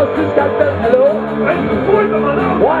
house is got that, hello? Hey! Why?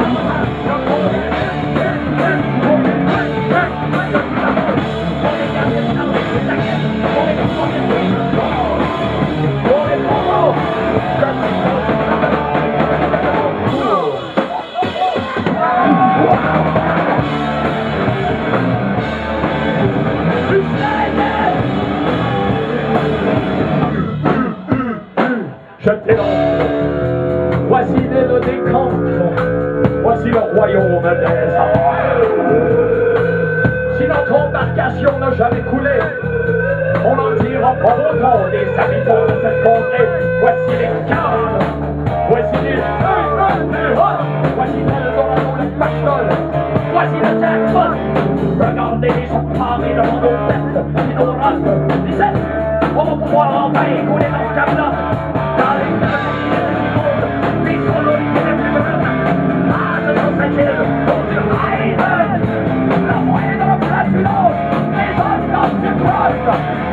Je t'énonce. Voici des contes. Voici le royaume des arts. Si notre embarcation n'a jamais coulé, on n'en dira pas autant des habitants de cette contrée. Voici les cadres. Voici les Voici celle dont le pactole. Voici le jackpot. Regardez les gens parés devant nos têtes et nos races. 17. On va pouvoir enfin écouler notre cabinet. Europe.